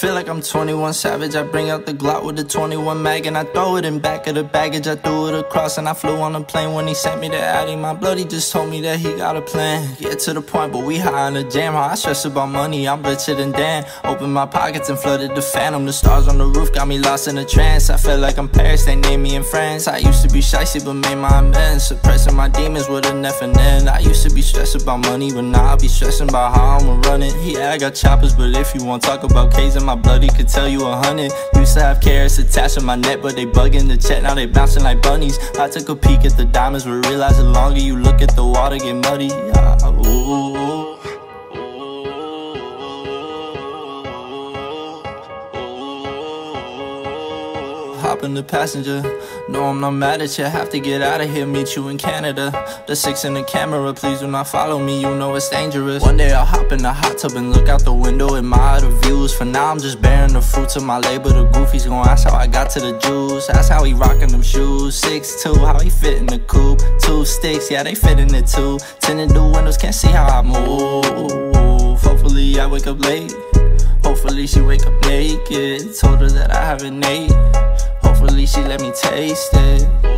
Feel like I'm 21 Savage. I bring out the Glock with the 21 mag and I throw it in back of the baggage. I threw it across and I flew on a plane when he sent me to Addy. My bloody just told me that he got a plan. Get to the point, but we high on the jam. How I stress about money, I'm richer than Dan. Open my pockets and flooded the phantom. The stars on the roof got me lost in a trance. I feel like I'm Paris, they named me in France. I used to be shicey, but made my amends. Suppressing my demons with an F and N. I used to be stressed about money, but now I be stressing about how I'ma run it. Yeah, I got choppers, but if you want talk about K's in my bloody could tell you a hundred. Used to have carrots attached to my neck But they bugging the check, now they bouncing like bunnies. I took a peek at the diamonds But realized the longer you look at the water get muddy. Ooh. In the passenger. No, I'm not mad at you. Have to get out of here, meet you in Canada. The six in the camera, please do not follow me. You know it's dangerous. One day I'll hop in the hot tub and look out the window, admire the views. For now, I'm just bearing the fruits of my labor. The goofies gon' ask how I got to the juice. That's how he rockin' them shoes. Six two, how he fit in the coupe. Two sticks, yeah, they fit in it too. Tinted windows, can't see how I move. Hopefully I wake up late. Hopefully she wake up naked. Told her that I have an eight Hopefully she let me taste it